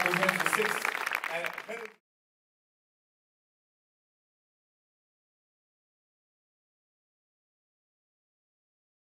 presents the sixth uh,